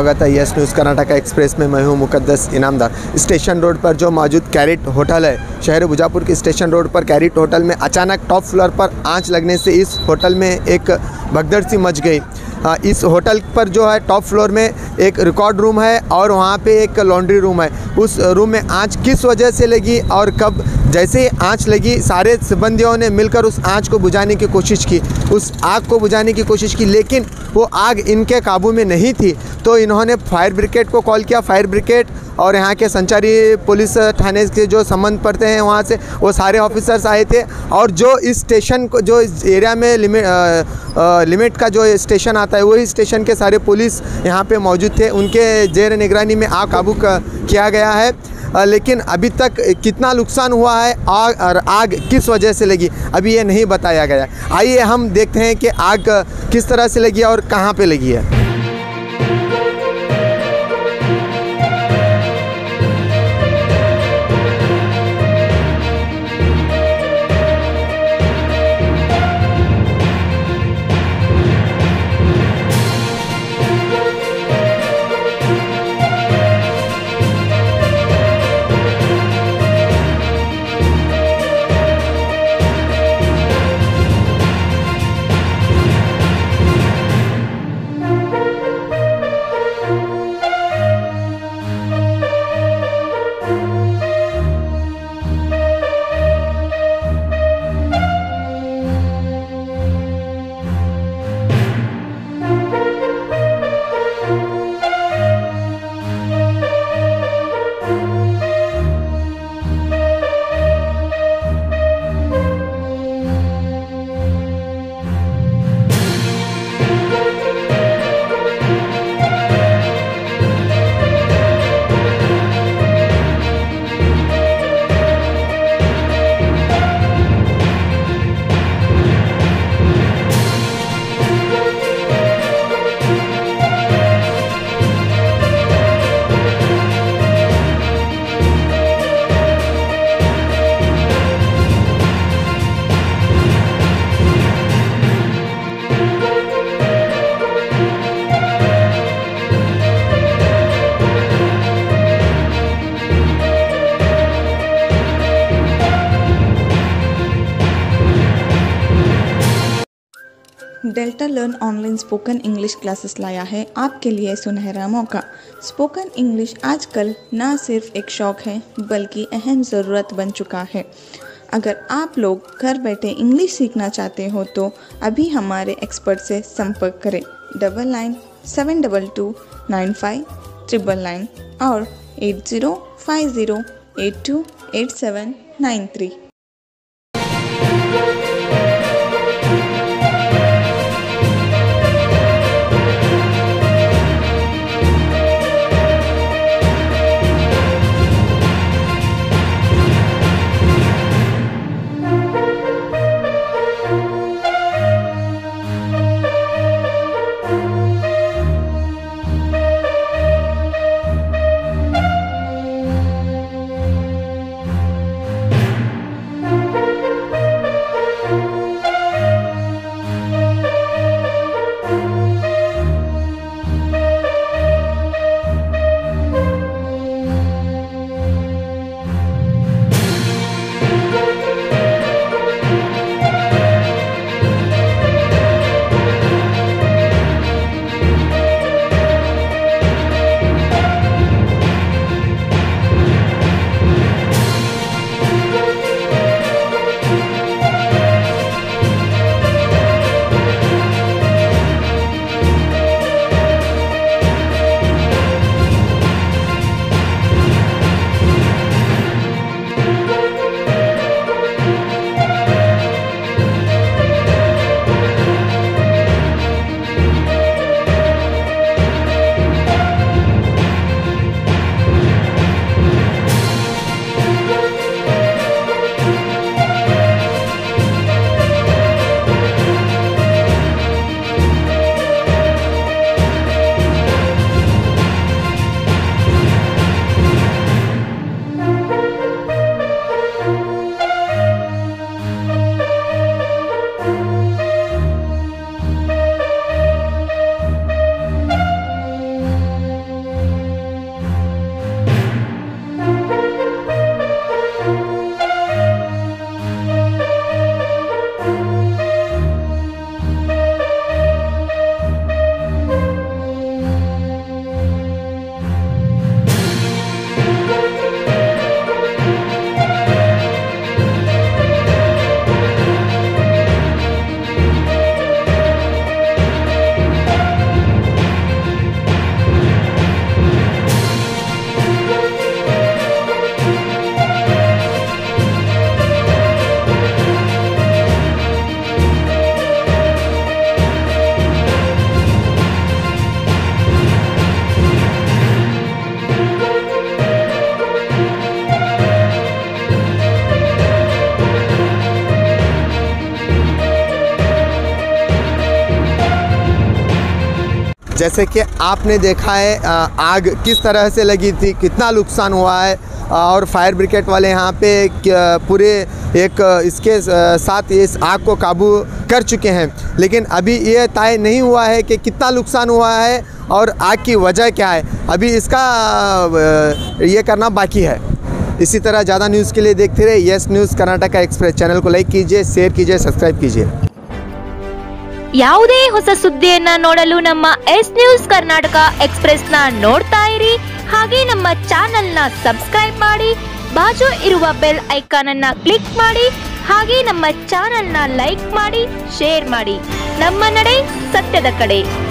स्वागत है। Yes news Karnataka express में मैं हूँ मुकद्दस इनामदार। स्टेशन रोड पर जो मौजूद कैरिट होटल है, शहर बुजापुर के स्टेशन रोड पर कैरिट होटल में अचानक टॉप फ्लोर पर आँच लगने से इस होटल में एक भगदड़ सी मच गई। इस होटल पर जो है, टॉप फ्लोर में एक रिकॉर्ड रूम है और वहाँ पे एक लॉन्ड्री रूम है। उस रूम में आँच किस वजह से लगी और कब, जैसे ही आँच लगी, सारे सिबंदियों ने मिलकर उस आँच को बुझाने की कोशिश की, उस आग को बुझाने की कोशिश की, लेकिन वो आग इनके काबू में नहीं थी। तो इन्होंने फायर ब्रिगेड को कॉल किया। फायर ब्रिगेड और यहाँ के संचारी पुलिस थाने के जो संबंध पड़ते हैं, वहाँ से वो सारे ऑफिसर्स आए थे और जो इस स्टेशन को, जो इस एरिया में लिमिट लिमिट का जो स्टेशन आता है, वही स्टेशन के सारे पुलिस यहाँ पे मौजूद थे। उनके जेर निगरानी में आग काबू किया गया है। लेकिन अभी तक कितना नुकसान हुआ है, आग, और आग किस वजह से लगी, अभी ये नहीं बताया गया। आइए हम देखते हैं कि आग किस तरह से लगी और कहाँ पे लगी है। Delta learn online spoken English classes लाया है। आपके लिए सुनहरा मौका। स्पोकन इंग्लिश आजकल ना सिर्फ़ एक शौक है, बल्कि अहम ज़रूरत बन चुका है। अगर आप लोग घर बैठे इंग्लिश सीखना चाहते हो तो अभी हमारे एक्सपर्ट से संपर्क करें। Double nine, seven double two, nine five, triple nine और eight zero five zero, eight two, eight seven, nine three. जैसे कि आपने देखा है आग किस तरह से लगी थी, कितना नुकसान हुआ है और फायर ब्रिगेड वाले यहाँ पे पूरे एक इसके साथ इस आग को काबू कर चुके हैं। लेकिन अभी ये तय नहीं हुआ है कि कितना नुकसान हुआ है और आग की वजह क्या है। अभी इसका ये करना बाकी है। इसी तरह ज़्यादा न्यूज़ के लिए देखते रहे yes news Karnataka express. Channel को लाइक कीजिए, शेयर कीजिए, सब्सक्राइब कीजिए। ಯಾವುದೇ ಹೊಸ ಸುದ್ದಿಯನ್ನ ನೋಡಲು ನಮ್ಮ ಎಸ್ ನ್ಯೂಸ್ ಕರ್ನಾಟಕ ಎಕ್ಸ್ಪ್ರೆಸ್ನ ನೋಡ್ತಾ ಇರಿ. ಹಾಗೆ ನಮ್ಮ ಚಾನೆಲ್ನ ಸಬ್ಸ್ಕ್ರೈಬ್ ಮಾಡಿ, ಬಾಜು ಇರುವ ಬೆಲ್ ಐಕಾನ್ ಅನ್ನ ಕ್ಲಿಕ್ ಮಾಡಿ, ಹಾಗೆ ನಮ್ಮ ಚಾನೆಲ್ನ ಲೈಕ್ ಮಾಡಿ, ಶೇರ್ ಮಾಡಿ. ನಮ್ಮ ನಡೆ ಸತ್ಯದ ಕಡೆ.